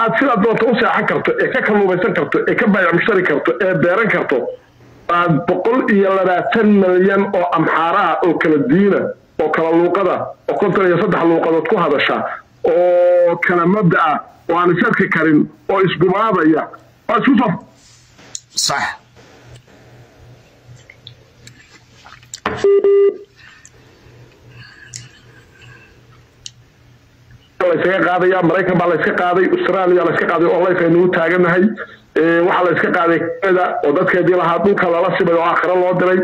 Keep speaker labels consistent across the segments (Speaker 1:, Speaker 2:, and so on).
Speaker 1: aad sidaa doonta u seexan karto ee ka kalluumaysan karto ee ka baayac mushtari karto ee beeran karto aad boqol iyo labaatan milyan oo amxaara ah oo kala diina oo kala luuqada oo konton iyo saddex luuqadood ku hadasha oo kala mabda ah oo aan isadka karin oo isgumaadaya waa isku soo
Speaker 2: صح
Speaker 1: laysaga qaadaya maraykan baa layska qaaday australia layska qaaday oo life aynu taaganahay. Waxaa layska qaaday canada oo dadkeedii lahaa dhulka lala simay oo aakhira loo diray.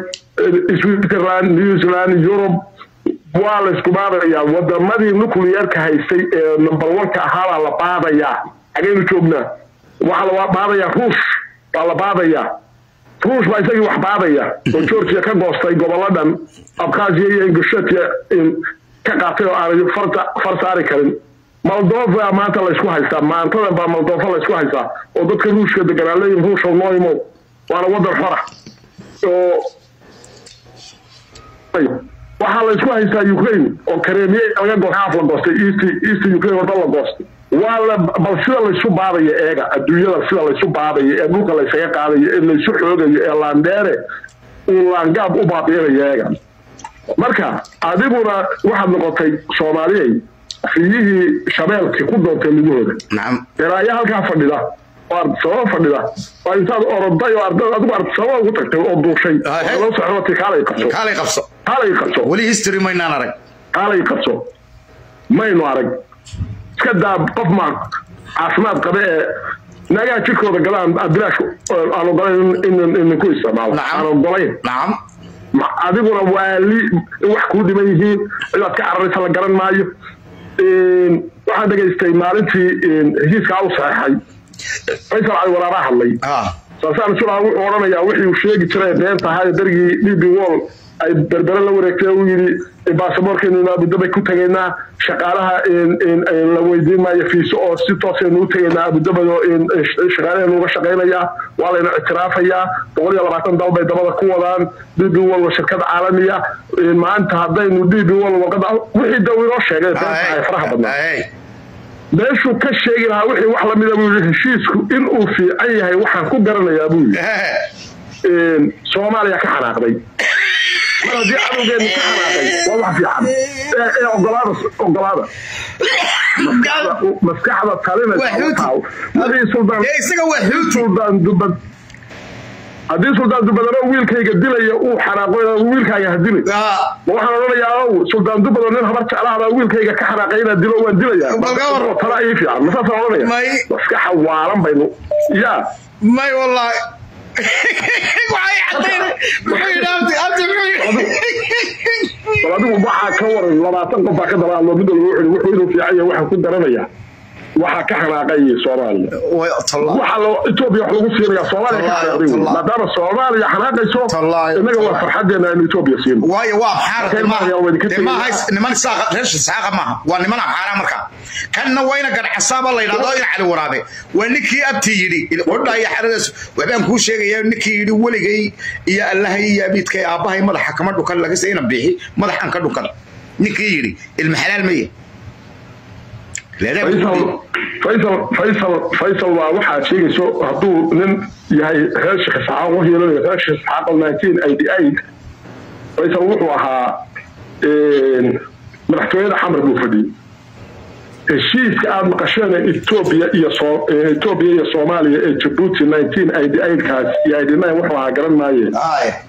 Speaker 1: Switzerland new zealand europe waa laysku baadayaa wadamadii nuclearka haystay ee number one-ka ahaabaa la baadayaa xagaynu joognaa waxaa la baadayaa ruush baa la baadayaa ruush baa isagii wax baadaya. Oo georgia ka goostay goboladhan abkhazia iyo ingushetia ka qaatay oo aanay far saari karin. Moldova maanta laysku haystaa. Maantadan baa moldova laysku haystaa. Oo dadka ruushka deganaa leeyihiin ruushow noo waana wadan xora oo waxaa laysku haystaa ukraine oo karemiye laga goostay haaf la goostay east east ukraine wadda la goostay. Waa bal sida laysu baadayo eega adduunyada sida laysu baadayo ee dhulka laysaga qaadayo ee laysu xoogayo ee laandheere uu laangaab u baabiinayo eega marka adiguna waxaad noqotay soomaaliyay fiyihii shabeelkii ku doontay lugahooda eraayaa halkaa fadhida sababa fadhida. Waa intaad oroday oo ardada adigu ardsaba ugu tagtay oo duushay. Loo socdooti kaalay qabso.
Speaker 2: Kaalay qabso.
Speaker 1: Kaalay qabso.
Speaker 2: Weli history maynaan arag.
Speaker 1: Kaalay qabso. Maynu arag. Iska daa qof maa caafimaad qabe ee nagaa jirkooda galaan bilaashka aan ogolayn in ku isticmaalo. Aan ogolayn nacam adiguna waali wax kuu dhiman yihiin cidaad ka cararaysa la garan maayo. Waxaan dhegaystay maalintii heshiiskaa u saxeexay faysal cali waraabaa hadlay.
Speaker 2: اه
Speaker 1: saasaan sulaa wuxuu odhanayaa wixii uu sheegi jiray been tahay dargii wall ay berbere la wareegtay uu yidhi baasaboorkeenu abudabay ku tegaynaa shaqaalaha la weydiin maayo fiiso oo si toosaynu u tegaynaa abudabay oo shaqaalaheenu uga shaqaynayaa waa layna ictiraafayaa boqol iyo labaatan dal bay dabada ku wadaan db wall waa shirkad caalamiya maanta haddaynu db wall waqada wixii daw inoo sheegay been tahay faraha badnaa. meeshuu ka sheegi lahaa wixii wax lamida buu yidhi heshiisku inuu fiican yahay waxaan ku garanayaa buu yidhi. Soomaaliya ka xanaaqday mar haddii cadowgeena ka xanaaqay waa wax fiican eh, eh, ogolaada ogolaada maskaxda talinaysuldaan haddii suldaan dubadano wiilkayga dilaya uu xanaaqo wiilkaaga ha dilay waxaan odhanayaa ow suldaan dubado nin habar jeclahabaa wiilkayga ka xanaaqay inaa dilo waan dilayaa tala fiican masaasaan odhanaya maskaxa waalan baynu. Yaa
Speaker 2: may wallaahi
Speaker 1: bal adigu waxaa ka waran labaatan qof baa ka daba hadlo mid walba wuxuu wuxuu inuu fiican yahay waxaan ku daranayaa waxaa ka xanaaqay soomaaliya. Etoobiya wax lagu siinaya soomaaliya ka xanaaqday maadaama soomaaliya xanaaqayso innaga waa farxadeena aynu etoobiya siino.
Speaker 2: Waayo waa abxaarreesha
Speaker 1: saxaaqa maaha. Waa
Speaker 2: niman abxaara marka. Kanna wayna gancasaaba la yidhahdo in cali waraabe. Waa ninkii abtii yidhi qodha iyo xaradaas waxbaan kuu sheegaya ninkii yidhi weligay iyo allahay iyo abiidkay aabbahay madaxa kama dhukan lagase ina biixi madaxan ka dhukan. Ninkii yidhi ilmaxalaal maya
Speaker 1: faysal faysal faysal faysal waa waxaad sheegayso hadduu nin yahay reer sheekh isxaaq wax yeelanayo reer sheekh isxaaq oo nineteen eighty eight. Faysal wuxuu ahaa madaxtooyada xamar buu fadhiyey. Heshiiska aada maqasheen ee etoobiya iyo etoobiya iyo soomaaliya ee jabuuti nineteen eighty eight kaas iyo eighty nine wuxuu ahaa garan maayeen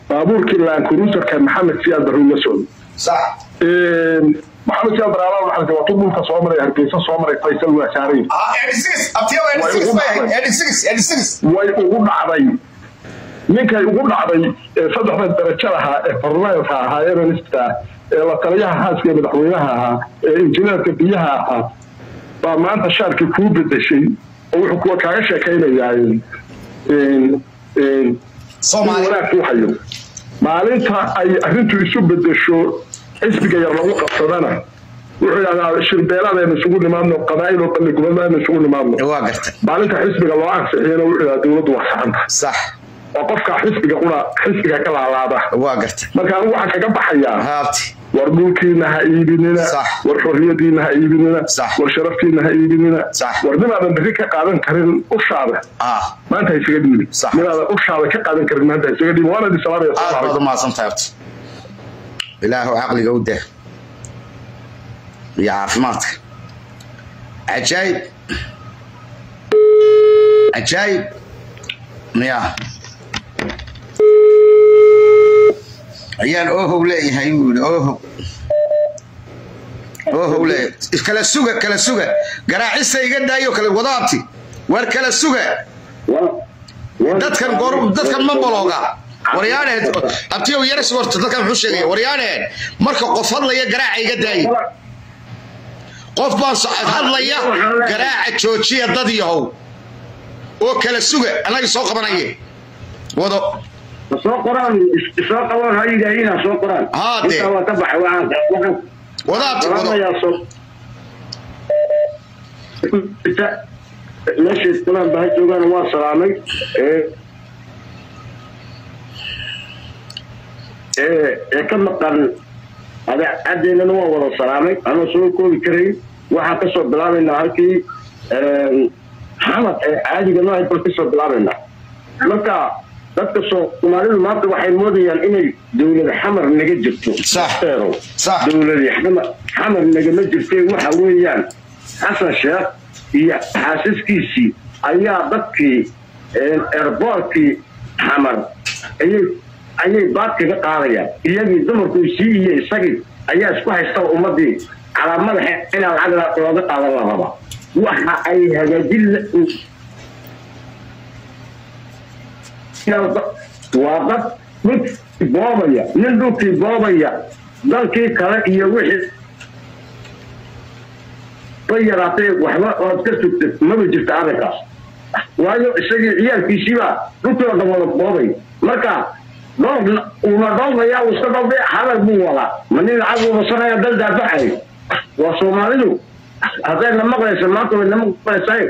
Speaker 1: baabuurkii laankuruusarka maxamed siyaad barruun la socday maxamed siyaad barraala waxaa watuu dhulka soo maray hargeysa soo maray faysal waa saaray way ugu dhacday. Ninkay ugu dhacday ee saddexda darajo lahaa ee farleelka ahaa ee minista ee la taliyaha haaska ee madaxweynaha ahaa ee injineerka biyaha ahaa baa maanta shaarkii kuu bedeshay oo wuxuu kuwa kaaga sheekaynayaa wanaag kuu hayo. Maalinta ay arrintu isu bedesho xisbiga yar lagu qabsadana. Wuxuu yidhahdaa shirbeeladeenu isugu nimaadno qabaa'il oo balligubadaynu isugu nimaadno.
Speaker 2: Waa gartay.
Speaker 1: Maalinta xisbiga loo ansixiyana wuxuu yidhahdaa dowladdu waa saxanta
Speaker 2: sax.
Speaker 1: Oo qofka xisbiga qura xisbiga ka laalaada. Marka anigu waxaan kaga baxayaa. War dhulkiina ha iibinina. War xorriyadiina ha iibinina. War sharaftiina ha iibinina. War ninaadan berri ka qaadan karin ushaada. Maanta ha isaga dhiibin.
Speaker 2: Sax.
Speaker 1: ninaadan ushaada ka qaadan karin maanta ha isaga dhiibin. Waana
Speaker 2: aad
Speaker 1: disalaamaya
Speaker 2: baad u mahadsantahay horta ilaahu caqliga u dah iyo caafimaadka. Cajaayib cajaayib ya ayaan oohow leeyahay buu yidhi oohow. Oohow leeyahay. Kala suga kala suga. Garaacisa iga daayo kale wadaabti. Waar kala suga. Dadkan goor dadkan ma balooga waryaaneen abtiyow yaras warta dadkan muxuu sheegaya waryaaneen marka qof hadlaya garaaca iga daaye qof baan hadlaya garaaca joojiya dad yahow oo kala suga annaga soo qabanaye. Wado.
Speaker 3: Soo qoraan soo qabaan ha yidhaahina soo qoraan
Speaker 2: Haa, dee.
Speaker 3: intaa waa ka baxay waxaan waxaan
Speaker 2: wadaabti wado
Speaker 3: salaamayaa soo meesha iskulaam baha joogaan waa salaamay ee ka maqan adeecadeennana waa wada salaamay. Anoo soo koobi karayn waxaan ka soo bilaabaynaa halkii xamad ee caadiga noohay bal ka soo bilaabaynaa. Marka dadka soo soomaalidu maanta waxay moodayaan inay dowladda xamar naga jirto. Dowladii xamar nagama jirtay waxa weeyaan xasan sheekh iyo xaasiskiisii ayaa dadkii erboorkii xamar ayay ayay baad kaga qaadayaan. Iyagii dumarkuu sii iyo isagii ayaa isku haysta ummadii calaamada inaa lacag looga qaadan la raba waxa ay hagaajin waa dad dhulkii boobaya nin dhulkii boobaya dalkii kale iyo wixii. Ba yaraatay waxba ood ka sugtay maba jirta arrinkaas. Waayo isagii ciyaalkiisiibaa dhulkii oo dhan boobay. Marka dhoobaya uu iska dhoobay hadal buu wadaa ma nin lacag ubasanaya dal daafacay waa soomaalidu. Hadday na maqlaysa maanta way na maqlaysaay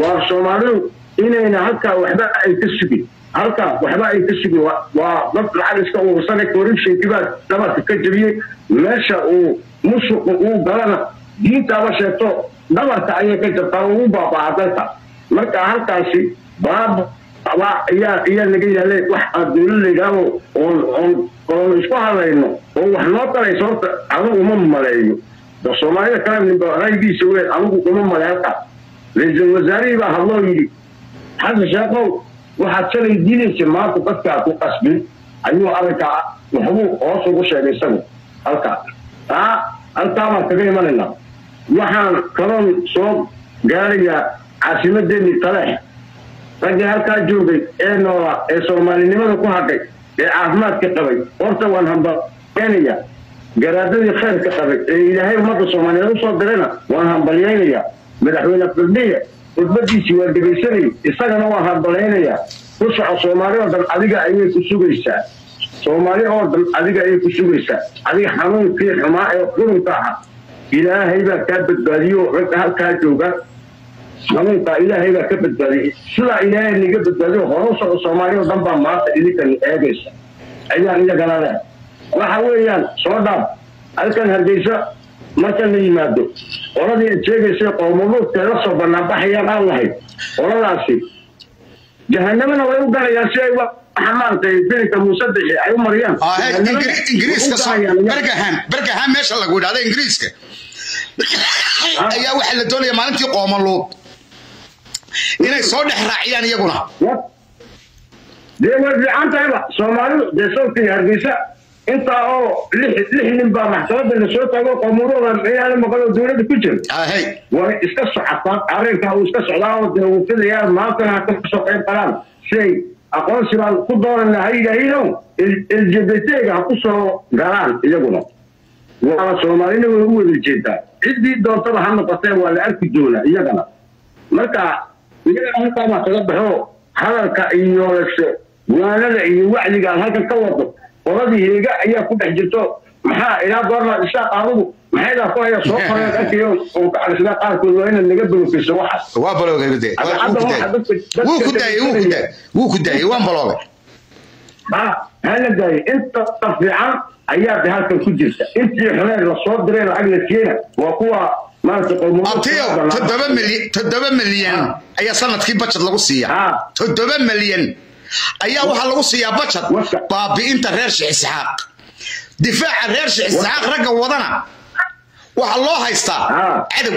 Speaker 3: waa soomaalidu inayna halkaa waxba ay ka sugin. Halkaa waxba ay ka sugin. Waa dad lacag iska uursanay corruptionkii baa dhabarka ka jebiyey meesha uu musuqu uu galana diintaaba sheegto dhabarka ayay ka jabtaa ugu baabaa dalka marka halkaasi baaba ayaa ayaa laga yaalay wax aad dowlad la yidhaaho oon oon oon isku hadlayno oo wax noo tarayso horta anigu uma maleeyo soomaalida kale ninba raygiisa weyn anigu uma male halkaas ra'iisul wasaarihii baa hadloo yidhi xasan sheekow waxaad shalay diidaysa maanta dadkaa ku qasbin ayuu arrinkaa waxbuu hoos ugu sheegay isagu halkaa taa halkaa baan kaga imanaynaa waxaan kaloon soo gaarayaa caasimadeennii taleex raggii halkaa joogay ee noolaa ee soomaalinimada ku hadhay ee caafimaadka qabay. Horta waan hambalyaynaya garaadadii khayrka qabay ee ilaahay ummadda soomaaliyeed u soo dirayna waan hambalyaynayaa. Madaxweyne firdhiya khudbadiisii waa dhegaysanayay isagana waan hambalyaynayaa. Ku soco soomaali oo dhan adiga ayay ku sugaysaa. Soomaali oo dhan adiga ayay ku sugaysaa. Adiga xanuunkii xumaa ee qurunka ahaa. Ilaahay baa kaa badbaadiyo ragga halkaa jooga xanuunkaa ilaahay baa ka badbaadiyey sidaa ilaahay niga badbaadiyo hore soco soomaali oo dhan baa maanta idinkan eegaysa. Ayaan iyagana leh waxa weeyaan soo dhaaf. Halkan hargeysa marka la yimaado qoladii ad sheegaysa qowmuluudkee la soo banaanbaxayaan aan lahayd qoladaasi jahanamana way u galayaan si ay maaragtay filinka muuse bixi ay u mariyaan.
Speaker 2: Ingiriiska bergahan bergahan meesha lagu yidhahda ingiriiska. Ayaa waxaa la doonaya maalintii qoomaluud inay soo dhex raaciyaan iyaguna.
Speaker 3: Dee way fiican tahayba soomaalidu dee sawkii hargeysa. Intaa oo lix nin baa maxkamada la soo taago meyaala maqlo dowladda ku jira.
Speaker 2: Ahey
Speaker 3: way iska socotaa arrinkaa uu iska socdaa oo dee uu filayaa maantana ha ka soo qayb galaan si ay aqoonsi baan ku doonana ha yidhaahino l g b t-ga ha ku soo galaan iyaguna. Waana soomaalina way u wada jeedaa. Ciddii doontaba ha noqotee waa la arki doonaa iyagana. Marka iyagana halkaa baa kaga baxo hadalka iyo waanada iyo wacdiga aan halkan ka wado qoladii heega ayaa ku dhex jirto. Maxaa ilaa goorna isaaq adugu maxaydaa ku haya soo qoreen arkayo oo ka calisnaa qaarkood waa inaad naga balogeyso waxaas.
Speaker 2: Waa baloogay wuu ku daayey wuu ku daayey wuu ku daayey waan baloogay
Speaker 3: ha hala daayo inta fiican ayaa de halkan ku jirta. Intii xuneed la soo diray lacag la keena waa kuwa
Speaker 2: abtiyo toddoba milyan ayaa sannadkii bajad lagu siiya.
Speaker 3: Ha.
Speaker 2: toddoba milyan ayaa waxaa lagu siiyaa bajad baabi'inta reer sheekh isxaaq. Difaaca reer sheekh isxaaq ragga wadana waxaa loo haystaa
Speaker 3: Ha.
Speaker 2: cadow.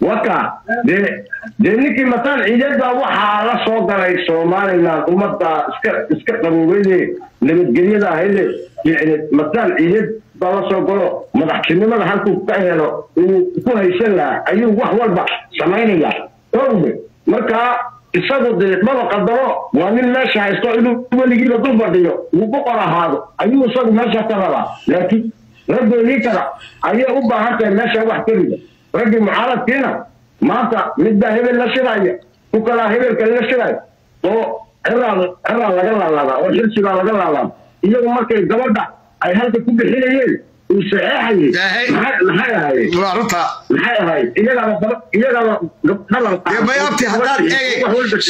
Speaker 3: Waka dee dee ninkii mataan ciidada waxaa la soo galay somaliland ummadda iska qaboobeyne nabadgelyada ahayde mataan ciidad baa la soo galo madaxtinimada halkuu ka helo uu ku haysan lahaa ayuu wax walba samaynaya ogbe marka isagu dee maba qadaro waa nin meesha haysto inuu weligiiba dul fadhiyo uu boqor ahaado. Ayuu isagu meesha ka rabaa. Laakiin raggoodii kala ayay u baahan tahay meesha wax keliga raggii mucaaradkiina maanta midbaa hebel la shiraya ku kalaa hebelka la shiraya oo ciraa laga laalaabaa oo xilsigaa laga laalaaba iyagu markay gabadha ay halka ku bixinayeen uu saxeexayay maxay maxay ahayd iyagaaba
Speaker 2: haddaad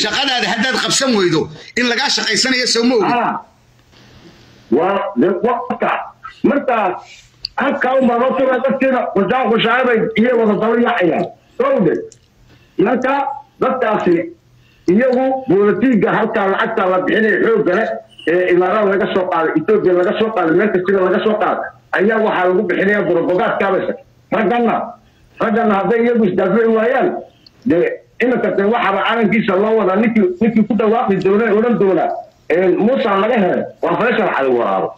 Speaker 2: shaqadaada haddaad qabsan weydo. In lagaa shaqaysanayo soo ma ogi.
Speaker 3: Ah. loo dadkiina iyo sowde marka dadkaasi iyagu bolitiiga halkaa lacagta la bixinaya xooggale ee imaarada laga soo qaaday etoobiya laga soo qaaday meel kastida laga soo qaaday ayaa waxaa lagu bixinaya burobogaadkaabaysa raggana raggana hadday iyagu isdaafici waayaan dee iminka dee waxaaba calankiisa loo wadaa ninkii ninkii ku dhawaaqi doona odhan doonaa muusa laga helay. Waa faysal cali waraabo.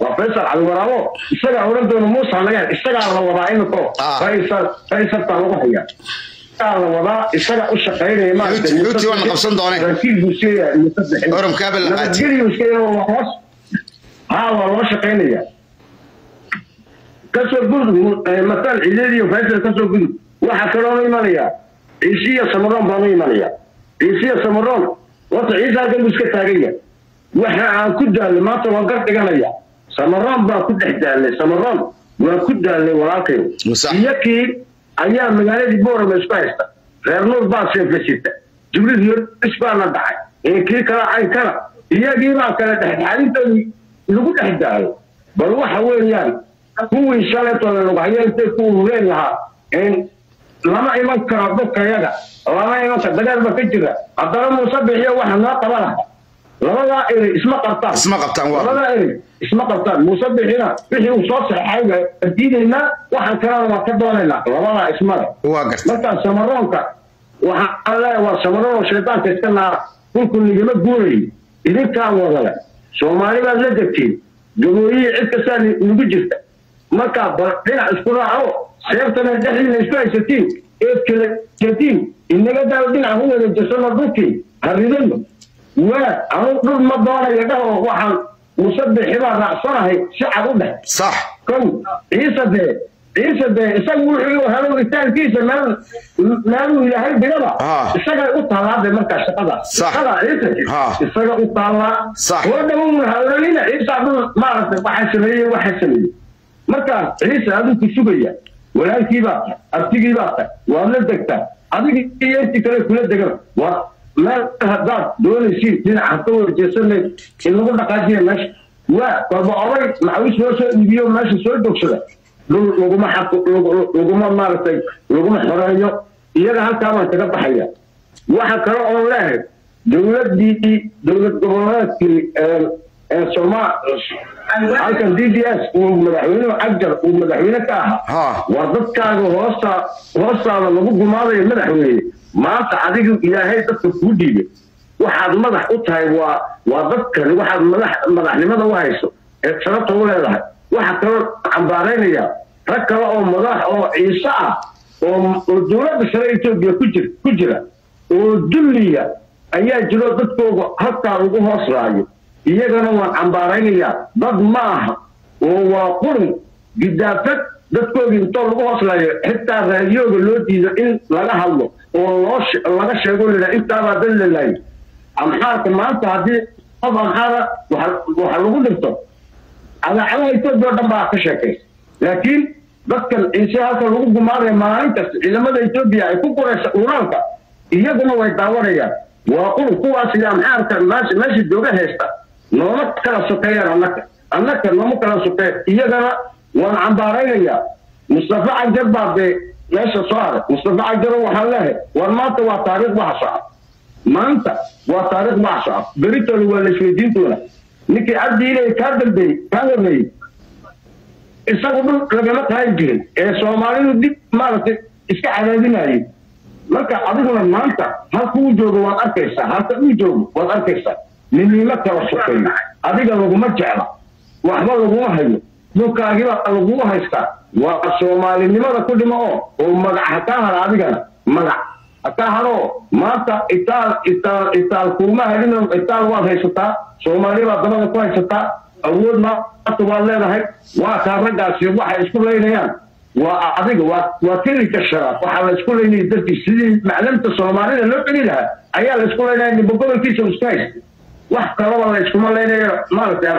Speaker 3: Waa faysal cali waraabo isagaa odhan doona muusa laga helay. Isagaa la wadaa iminko
Speaker 2: Ah.
Speaker 3: faysal faysaltaa lagu hayaa wadaa isaga u shaqaynaya
Speaker 2: waa qabsan
Speaker 3: haa loo shaqaynaya ka soo gudub matal faysal ka soo gudub waxaa kaloo imanaya ciisiya samaroon baanu imanaya ciisiya samaroon horta ciise halkan buu iska taaganya waxa aan ku daalay maanta waan gar dhiganaya samaroon baa ku dhex daalay samaroon waa ku daalay walaalkayo iyakii ayaa magaaladii boorama isku haysta reer nuur baa seefasita jibriil yoris baana dhacay ee kii kala caynkana iyagii baa kale dhexdhexaadintoodii lagu dhex daalay bal waxa weeyaan kuwii shalaytooda lagu hayo intay ku urureen lahaa lama iman karo dhulkayaga lama iman karo dagaal ba ka jira haddana muuse bixiyo waxa noo qaba laha labadaa eri isma qabtaan.
Speaker 2: Isma qabtaan waa
Speaker 3: labadaa eri isma qabtaan. Muuse bixina wixii uu soo baa diidaynaa waxaan kalena waa ka doonaynaa. Labadaa ismale
Speaker 2: waa garta.
Speaker 3: Markaa samaroonka waxaan leeyahay waa samaroon oo shaydaanka iska naara dhulku nigama guurayo idinkaa wadale soomaali baad la degtiin gabooyihii cid kastaa nagu jirta. Markaa bal dhinac isku raaco seeftana dhexdiina isku haysatiin. Eed kala inaga daal dhinac u wada jasano dhulkii. Haridano waa anu dhul ma doonayo dhaho waxaan musabixi baa raacsanahay shacab u dheh.
Speaker 2: Sax.
Speaker 3: Kow ciise dee ciise dee isagu wuxuu helo itaankiisa meel meeluu ilaahay digaba
Speaker 2: Ah.
Speaker 3: isagay u taallaa markaa shaqada. Shaqada ciise isaga u taallaa. Oo hawlanina ciise aduu maaragtay waxaa sameeyey waxaa sameeyey. Markaa ciise aduu ku sugaya. Walaalkii baa tahay abtigii baa tahay waad la degtaa. Adigii iyo intii kale kula degan waa meel haddaad doonaysiin dhinaca haka warjeesanayd in lagu dhaqaajiya meesha waa walba oday maxawis loo soo iibiyo meesha soo joogsada dhul laguma xaq lagu- laguma maaragtay laguma xoreeyo iyaga halkaa baan kaga baxaya waxa kale oo leehay dowladdii dowlad goboleedkii ee- ee sooma halkan d d s uu madaxweynuhu cabjar uu madaxweyne ka ahaa
Speaker 2: Ha.
Speaker 3: waa dadkaaga hoosta hoostaada lagu gumaadayo madaxweyne maanta adigu ilaahay dadka kuu dhiibay waxaad madax u tahay waa waa dadkani waxaad madax madaxnimada u hayso ee sababta u leedahay. Waxa kaloo cambaaraynaya rag kale oo madax oo ciise ah oo dowladda sare etoobiya ku jir ku jira oo dulliya ayaa jiro dadkooga halkaa lagu hoos raayo. Iyagana waan cambaaraynayaa dad ma aha oo waa qurun gidaafad dadkoogii intoo lagu hoslaayo xitaa raadiyooga loo diido in laga hadlo oo laga sheego laa intaabaa dad la laayo. Amxaarka maanta haddii qof amxaara waxa lagu dhigto cadaacadaha etoobiya oo dhan baa ka sheekaysa laakiin dadkan ciise halka lagu gumaanaya maalin kasta ciidamada etoobiya ay ku guraysa uraalka iyaguna way daawanayaan. Waa qul kuwaas iyo amxaarka meesha jooga haysta nooma kala sokeeyaan annaka annaka nooma kala sokeeya iyagana waan cambaaraynayaa. Mustafa cajar baa dee meesha soo haray mustafa cajaro waxaan leehay war maanta waa taariikh waxa soca maanta waa taariikh waxa soca beritooda waa la isweydiin doona ninkii cabdi ilay kaa dambeeyey kaa horreeyey isagu dhul lagama qaadan jirin. Ee soomaalidu dib maaragtay iska cadaadinayay marka adiguna maanta halka uu joogo waad arkaysaa. Halka uu joogo waad arkaysaa. Midnimo kala sokeeyo adiga laguma jecla. Waxba laguma hayo dhulkaagiba laguma haystaa waa soomaalinimada ku dhimo oo oo magac ha kaa hara adigana magac ha kaa haro. Maanta itaal itaal itaal kuuma helino itaal waad haysataa. Soomaaliya baad dabada ku haysataa awood maanta waad leedahay. Waa kaa raggaasi waxay isku leynayaan waa adiga waa kelika sharaaf waxaa la isku leynaya dartiis sidii macdanta soomaalida loo celi lahaa. Ayaa la isku leynaya nimba gobolkiisa iska haysta. Wax kalaba la iskuma leynayo. Maaragtay